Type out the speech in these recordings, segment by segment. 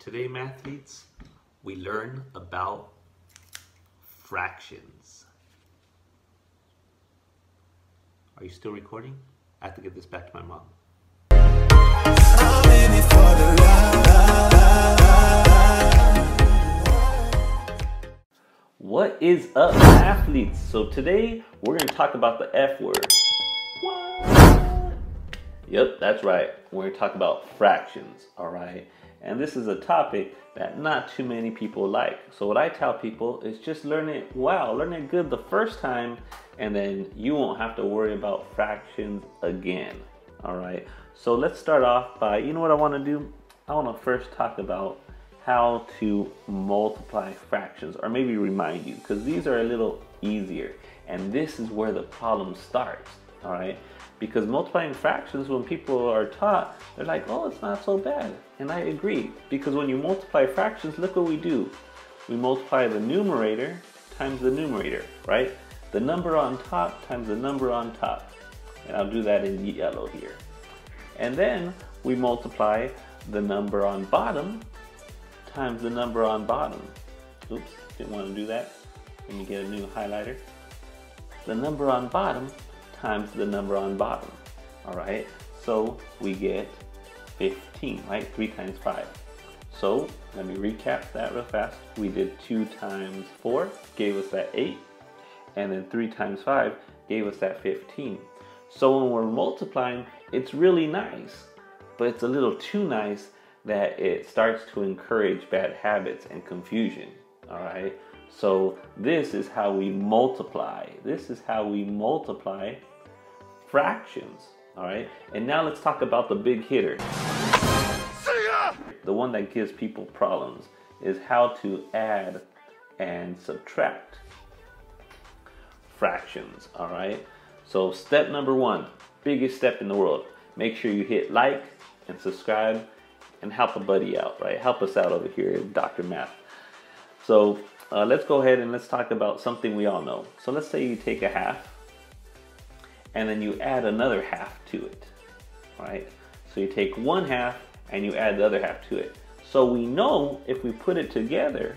Today, mathletes, we learn about fractions. Are you still recording? I have to give this back to my mom. What is up, mathletes? So today we're going to talk about the F word. What? Yep, that's right. We're going to talk about fractions, all right? And this is a topic that not too many people like. So what I tell people is just learn it well, learn it good the first time, and then you won't have to worry about fractions again. All right. So let's start off by, you know what I want to do? I want to first talk about how to multiply fractions, or maybe remind you, because these are a little easier. And this is where the problem starts. All right. Because multiplying fractions, when people are taught, they're like, oh, it's not so bad. And I agree. Because when you multiply fractions, look what we do. We multiply the numerator times the numerator, right? The number on top times the number on top. And I'll do that in yellow here. And then we multiply the number on bottom times the number on bottom. Oops, didn't want to do that. Let me get a new highlighter. The number on bottom times the number on bottom. All right, so we get 15, right? 3 times 5. So let me recap that real fast. We did 2 times 4, gave us that 8. And then 3 times 5 gave us that 15. So when we're multiplying, it's really nice. But it's a little too nice that it starts to encourage bad habits and confusion. All right. So this is how we multiply. This is how we multiply fractions. All right. And now let's talk about the big hitter. The one that gives people problems is how to add and subtract fractions. All right. So step number one, biggest step in the world. Make sure you hit like and subscribe and help a buddy out, right? Help us out over here Dr. Math. So uh, let's go ahead and let's talk about something we all know. So let's say you take a half and then you add another half to it, right? So you take one half and you add the other half to it. So we know if we put it together,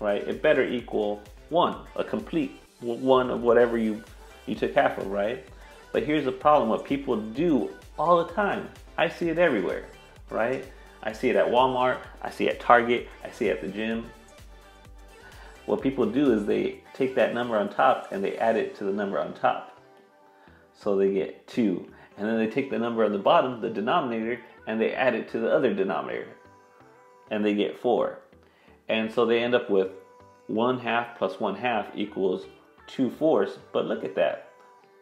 right, it better equal one, a complete one of whatever you, you took half of, right? But here's the problem, what people do all the time, I see it everywhere, right? I see it at Walmart, I see it at Target, I see it at the gym. What people do is they take that number on top and they add it to the number on top. So they get 2. And then they take the number on the bottom, the denominator, and they add it to the other denominator. And they get 4. And so they end up with 1 half plus 1 half equals 2 fourths. But look at that.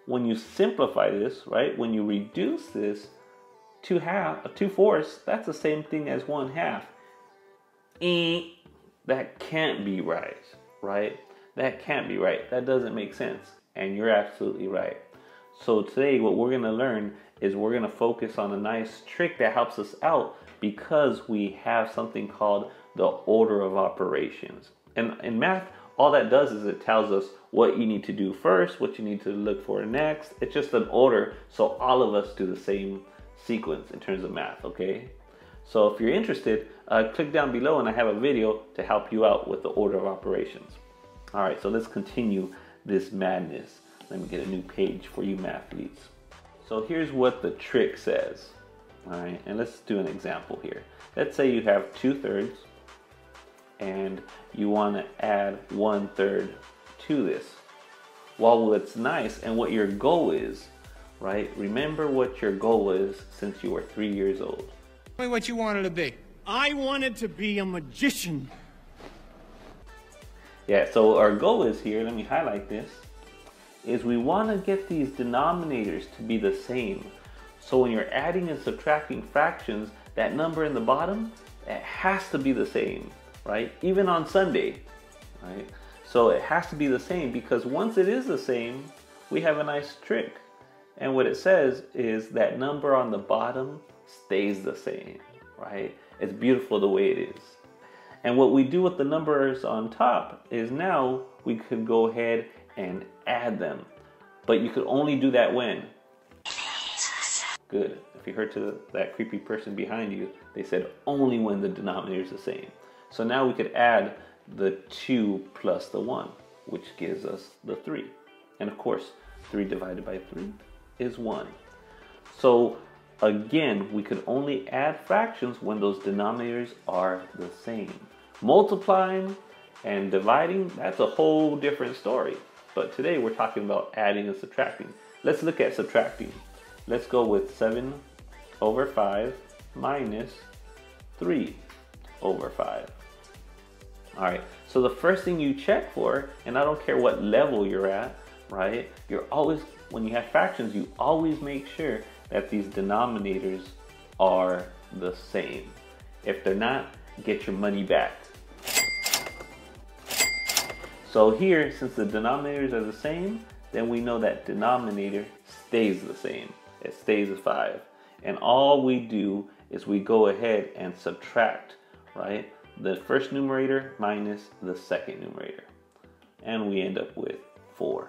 When you simplify this, right, when you reduce this, 2 half, uh, 2 fourths, that's the same thing as 1 half. E, that can't be right, right? That can't be right. That doesn't make sense. And you're absolutely right. So today what we're going to learn is we're going to focus on a nice trick that helps us out because we have something called the order of operations. And in math, all that does is it tells us what you need to do first, what you need to look for next. It's just an order so all of us do the same sequence in terms of math, okay? So if you're interested, uh, click down below and I have a video to help you out with the order of operations. All right, so let's continue this madness. Let me get a new page for you mathletes. So here's what the trick says. All right, and let's do an example here. Let's say you have two thirds and you want to add one third to this. Well, what's nice and what your goal is, right? Remember what your goal is since you were three years old. Tell me what you wanted to be. I wanted to be a magician. Yeah, so our goal is here, let me highlight this, is we want to get these denominators to be the same. So when you're adding and subtracting fractions, that number in the bottom, it has to be the same, right? Even on Sunday, right? So it has to be the same because once it is the same, we have a nice trick. And what it says is that number on the bottom stays the same, right? It's beautiful the way it is. And what we do with the numbers on top is now we could go ahead and add them. But you could only do that when? Good. If you heard to that creepy person behind you, they said only when the denominator is the same. So now we could add the 2 plus the 1, which gives us the 3. And of course, 3 divided by 3 is 1. So again, we could only add fractions when those denominators are the same. Multiplying and dividing, that's a whole different story. But today we're talking about adding and subtracting. Let's look at subtracting. Let's go with 7 over 5 minus 3 over 5. All right, so the first thing you check for, and I don't care what level you're at, right? You're always, when you have fractions, you always make sure that these denominators are the same. If they're not, get your money back. So here, since the denominators are the same, then we know that denominator stays the same. It stays at 5. And all we do is we go ahead and subtract, right? The first numerator minus the second numerator. And we end up with 4.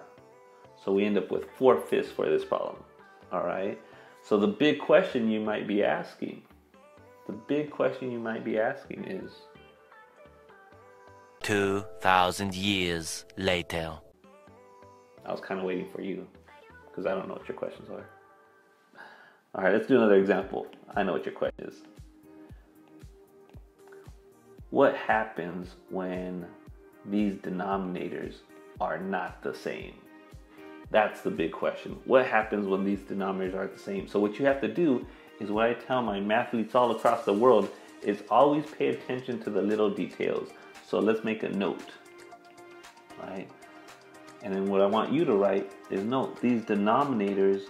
So we end up with 4 fifths for this problem. All right? So the big question you might be asking, the big question you might be asking is 2,000 years later. I was kind of waiting for you because I don't know what your questions are. All right, let's do another example. I know what your question is. What happens when these denominators are not the same? That's the big question. What happens when these denominators aren't the same? So what you have to do is what I tell my mathletes all across the world is always pay attention to the little details. So let's make a note, right? And then what I want you to write is note, these denominators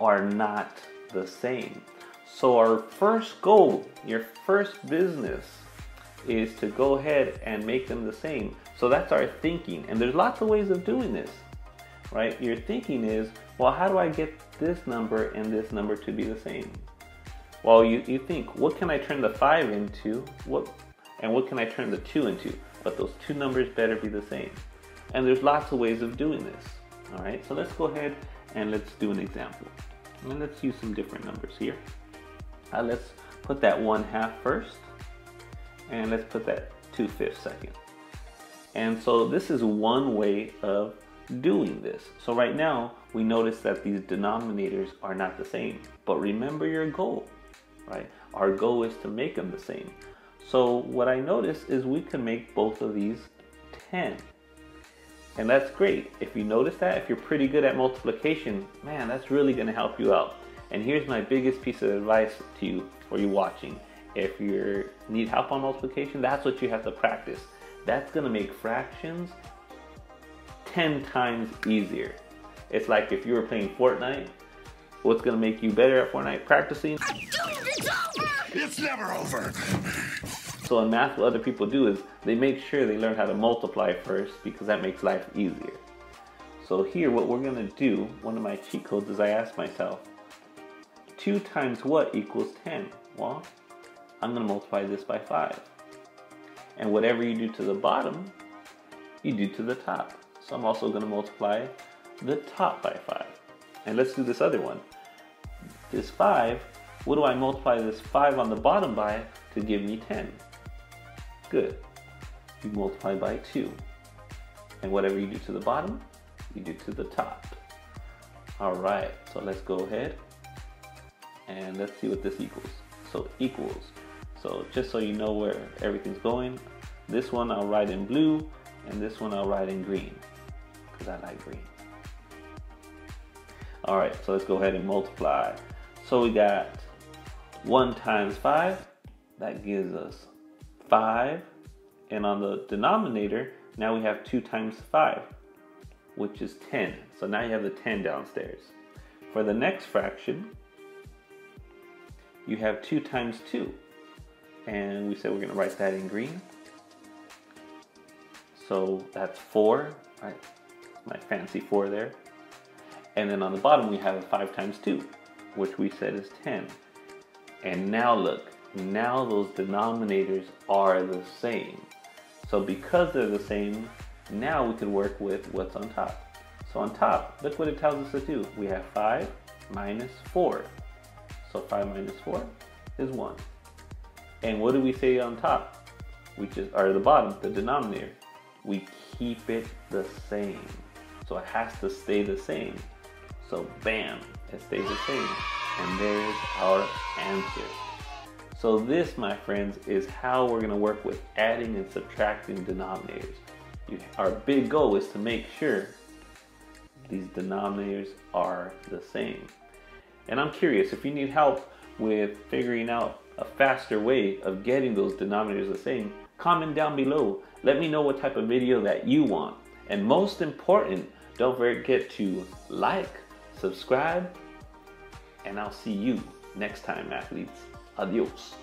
are not the same. So our first goal, your first business is to go ahead and make them the same. So that's our thinking. And there's lots of ways of doing this right? Your thinking is, well, how do I get this number and this number to be the same? Well, you, you think, what can I turn the 5 into? What And what can I turn the 2 into? But those two numbers better be the same. And there's lots of ways of doing this. All right, so let's go ahead and let's do an example. And let's use some different numbers here. Uh, let's put that 1 half first. And let's put that 2 fifths second. And so this is one way of doing this. So right now, we notice that these denominators are not the same. But remember your goal, right? Our goal is to make them the same. So what I notice is we can make both of these 10. And that's great. If you notice that, if you're pretty good at multiplication, man, that's really gonna help you out. And here's my biggest piece of advice to you for you watching. If you need help on multiplication, that's what you have to practice. That's gonna make fractions 10 times easier. It's like if you were playing Fortnite, what's gonna make you better at Fortnite? Practicing. It's never over. So in math, what other people do is they make sure they learn how to multiply first because that makes life easier. So here, what we're gonna do, one of my cheat codes is I ask myself, two times what equals 10? Well, I'm gonna multiply this by five. And whatever you do to the bottom, you do to the top. So I'm also going to multiply the top by 5. And let's do this other one. This 5, what do I multiply this 5 on the bottom by to give me 10? Good. You multiply by 2. And whatever you do to the bottom, you do to the top. Alright, so let's go ahead and let's see what this equals. So equals. So just so you know where everything's going, this one I'll write in blue and this one I'll write in green because I like green. All right, so let's go ahead and multiply. So we got 1 times 5, that gives us 5. And on the denominator, now we have 2 times 5, which is 10. So now you have the 10 downstairs. For the next fraction, you have 2 times 2. And we said we're going to write that in green. So that's 4, right? my fancy 4 there. And then on the bottom we have a 5 times 2, which we said is 10. And now look, now those denominators are the same. So because they're the same, now we can work with what's on top. So on top, look what it tells us to do. We have 5 minus 4. So 5 minus 4 is 1. And what do we say on top? We just, or the bottom, the denominator. We keep it the same. So it has to stay the same. So bam, it stays the same. And there's our answer. So this, my friends, is how we're gonna work with adding and subtracting denominators. You, our big goal is to make sure these denominators are the same. And I'm curious, if you need help with figuring out a faster way of getting those denominators the same, comment down below. Let me know what type of video that you want. And most important, don't forget to like, subscribe, and I'll see you next time, mathletes. Adeus.